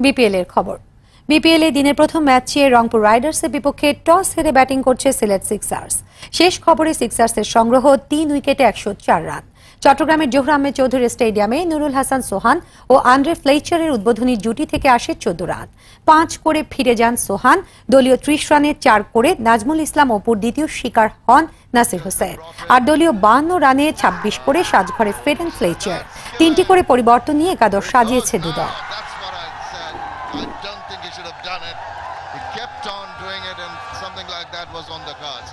BPL এর খবর। BPL এ দিনের প্রথম ম্যাচে রংপুর রাইডার্সের বিপক্ষে টস হেরে ব্যাটিং করছে সিলেট সিক্সার্স। শেষ খবরে সিক্সার্সের সংগ্রহ তিন উইকেটে একশো চার রান। চট্টগ্রামের জোহর আহমেদ চৌধুরী স্টেডিয়ামে নুরুল হাসান সোহান ও আন্দ্রে ফ্লেচারের উদ্বোধনী জুটি থেকে আসে চোদ্দ রান। পাঁচ করে ফিরে যান সোহান। দলীয় ত্রিশ রানে চার করে নাজমুল ইসলাম অপুর দ্বিতীয় শিকার হন নাসির হোসেন। আর দলীয় বান্ন রানে ২৬ করে সাজঘরে ফেরেন ফ্লেচার তিনটি করে পরিবর্তন নিয়ে একাদশ সাজিয়েছে দুদল think he should have done it. He kept on doing it, and something like that was on the cards.